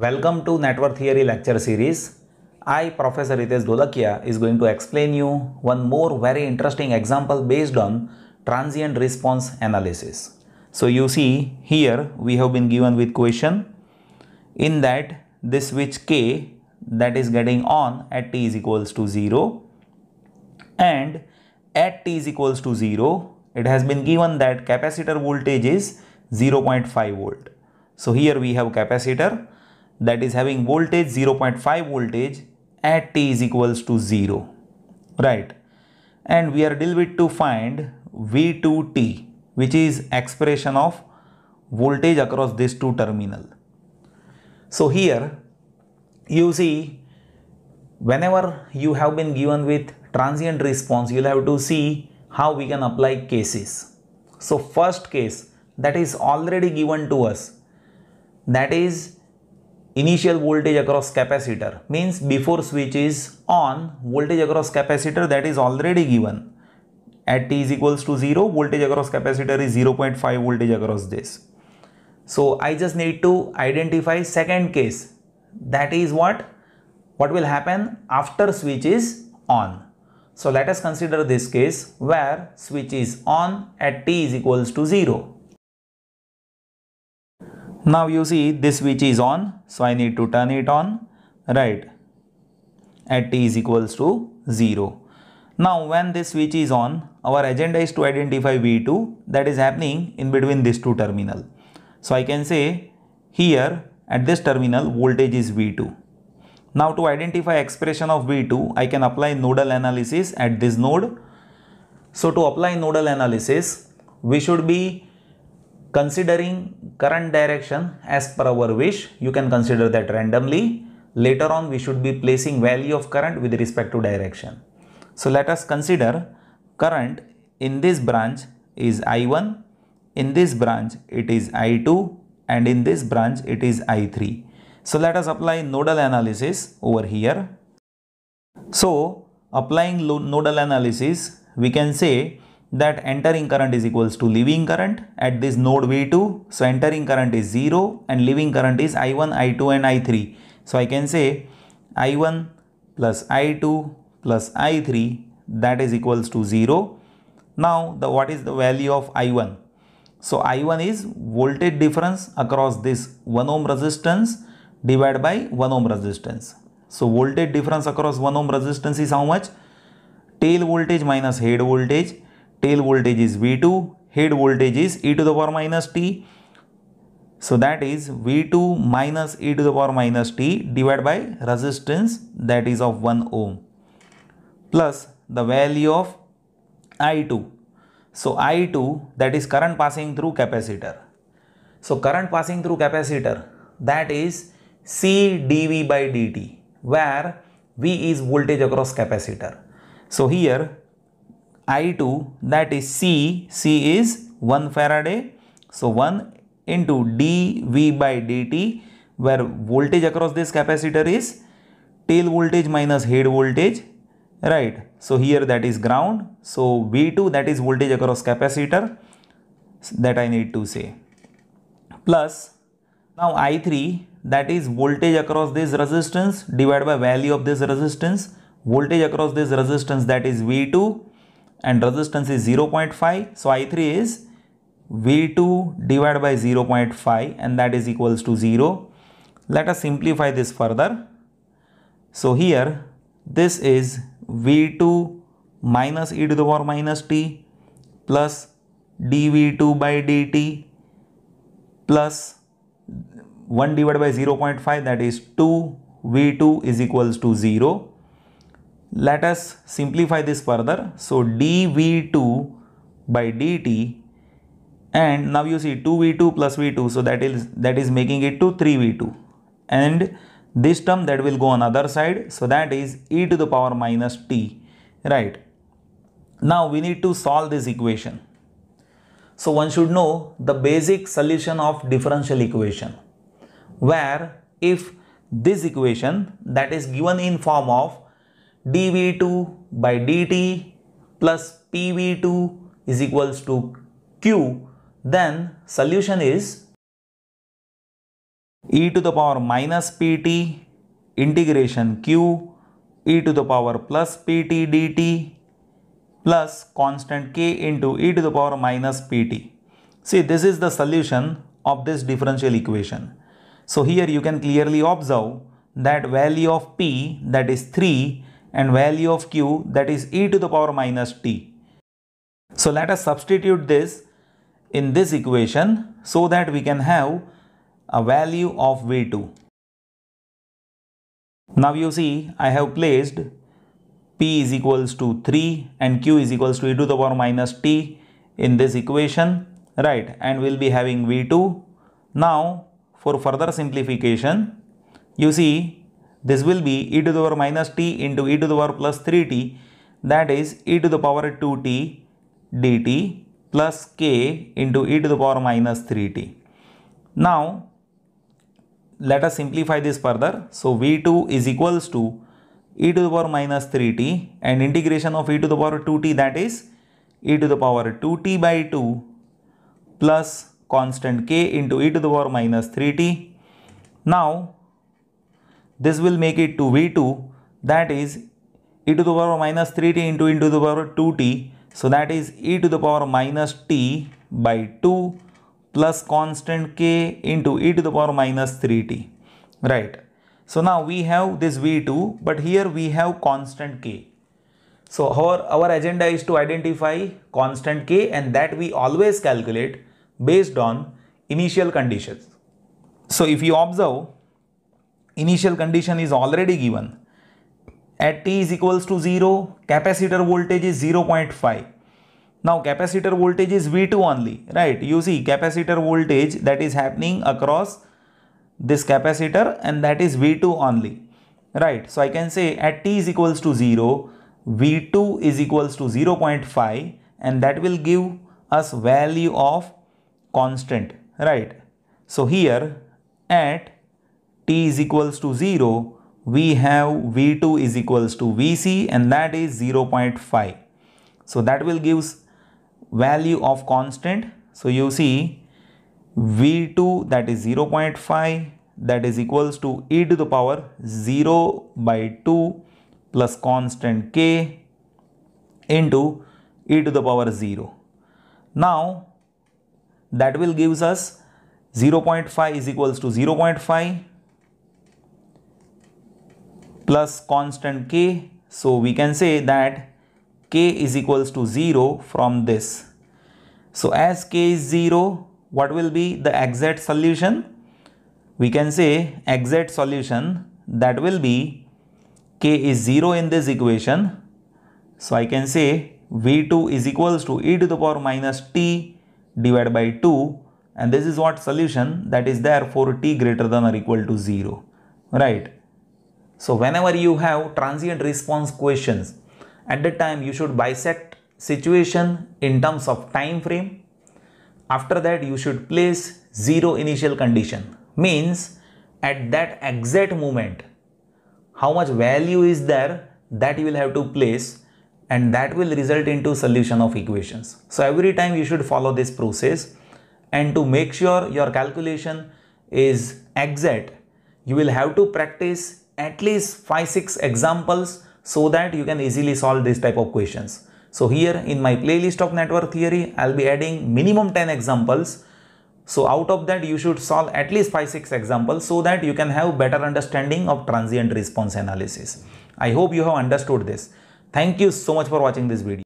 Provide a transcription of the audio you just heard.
Welcome to Network Theory lecture series. I, Professor Ritesh Dolakia, is going to explain you one more very interesting example based on transient response analysis. So you see here we have been given with question in that this switch K that is getting on at t is equals to 0 and at t is equals to 0 it has been given that capacitor voltage is 0.5 volt. So here we have capacitor that is having voltage 0.5 voltage at t is equals to 0 right and we are deal with to find V2t which is expression of voltage across these two terminal. So here you see whenever you have been given with transient response you'll have to see how we can apply cases. So first case that is already given to us that is initial voltage across capacitor means before switch is on voltage across capacitor that is already given. At t is equals to 0 voltage across capacitor is 0.5 voltage across this. So i just need to identify second case. That is what? What will happen after switch is on? So let us consider this case where switch is on at t is equals to 0 now you see this switch is on so I need to turn it on right at t is equals to 0. Now when this switch is on our agenda is to identify V2 that is happening in between these two terminal. So I can say here at this terminal voltage is V2. Now to identify expression of V2 I can apply nodal analysis at this node. So to apply nodal analysis we should be considering current direction as per our wish you can consider that randomly. Later on we should be placing value of current with respect to direction. So let us consider current in this branch is i1 in this branch it is i2 and in this branch it is i3 so let us apply nodal analysis over here. So applying nodal analysis we can say that entering current is equals to leaving current at this node V2. So entering current is 0 and leaving current is I1, I2 and I3. So I can say I1 plus I2 plus I3 that is equals to 0. Now the what is the value of I1? So I1 is voltage difference across this 1 ohm resistance divided by 1 ohm resistance. So voltage difference across 1 ohm resistance is how much? Tail voltage minus head voltage tail voltage is V2, head voltage is e to the power minus t. So that is V2 minus e to the power minus t divided by resistance that is of 1 ohm plus the value of I2. So I2 that is current passing through capacitor. So current passing through capacitor that is C dV by dt where V is voltage across capacitor. So here I2 that is C, C is 1 Faraday. So 1 into dV by dt where voltage across this capacitor is tail voltage minus head voltage right. So here that is ground. So V2 that is voltage across capacitor that I need to say plus now I3 that is voltage across this resistance divided by value of this resistance voltage across this resistance that is V2 and resistance is 0.5 so i3 is v2 divided by 0.5 and that is equals to 0 let us simplify this further. So here this is v2 minus e to the power minus t plus dv2 by dt plus 1 divided by 0.5 that is 2 v2 is equals to 0 let us simplify this further. So dV2 by dt and now you see 2v2 plus v2 so that is that is making it to 3v2 and this term that will go on other side. So that is e to the power minus t right? Now we need to solve this equation. So one should know the basic solution of differential equation where if this equation that is given in form of dv2 by dt plus pv2 is equals to q then solution is e to the power minus pt integration q e to the power plus pt dt plus constant k into e to the power minus pt. See this is the solution of this differential equation. So here you can clearly observe that value of p that is 3 and value of q that is e to the power minus t. So let us substitute this in this equation so that we can have a value of v2. Now you see I have placed p is equals to 3 and q is equals to e to the power minus t in this equation right and we'll be having v2 now for further simplification you see this will be e to the power minus t into e to the power plus 3t that is e to the power 2t dt plus k into e to the power minus 3t now let us simplify this further so v2 is equals to e to the power minus 3t and integration of e to the power 2t that is e to the power 2t by 2 plus constant k into e to the power minus 3t. Now this will make it to v2 that is e to the power minus 3t into e to the power 2t so that is e to the power minus t by 2 plus constant k into e to the power minus 3t right so now we have this V2, but here we have constant K. So our, our agenda is to identify constant K and that we always calculate based on initial conditions. So if you observe, initial condition is already given. At t is equals to 0, capacitor voltage is 0.5. Now capacitor voltage is V2 only, right? You see capacitor voltage that is happening across this capacitor and that is V2 only right so I can say at t is equals to 0 V2 is equals to 0.5 and that will give us value of constant right so here at t is equals to 0 we have V2 is equals to Vc and that is 0.5 so that will give value of constant. So you see V2 that is 0.5 that is equals to e to the power 0 by 2 plus constant k into e to the power 0. Now that will gives us 0.5 is equals to 0.5 plus constant k. So we can say that k is equals to 0 from this. So as k is 0 what will be the exact solution? We can say exact solution that will be k is 0 in this equation. So I can say V2 is equals to e to the power minus t divided by 2 and this is what solution that is there for t greater than or equal to 0 right so whenever you have transient response questions at that time you should bisect situation in terms of time frame after that you should place zero initial condition means at that exact moment how much value is there that you will have to place and that will result into solution of equations. So every time you should follow this process and to make sure your calculation is exact you will have to practice at least 5-6 examples so that you can easily solve this type of questions. So here in my playlist of network theory, I'll be adding minimum 10 examples. So out of that, you should solve at least 5-6 examples so that you can have better understanding of transient response analysis. I hope you have understood this. Thank you so much for watching this video.